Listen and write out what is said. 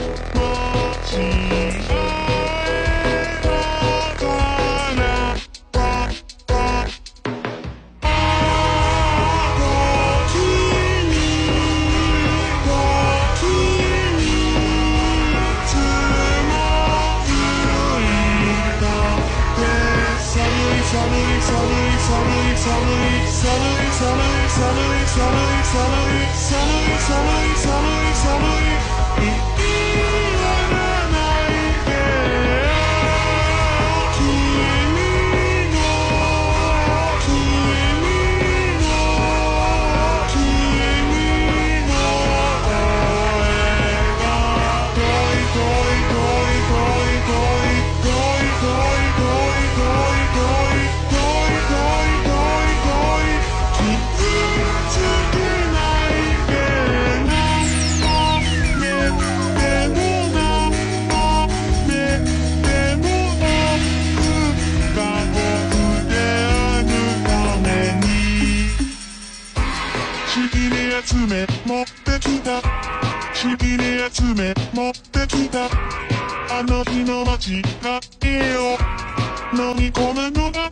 間違えたからばばあ時に時につまずいたって寒い寒い寒い寒い寒い寒い寒い寒い寒い寒い寒い寒い寒いちぎり集め持ってきた。ちぎり集め持ってきた。あの日の間違いを飲み込むのが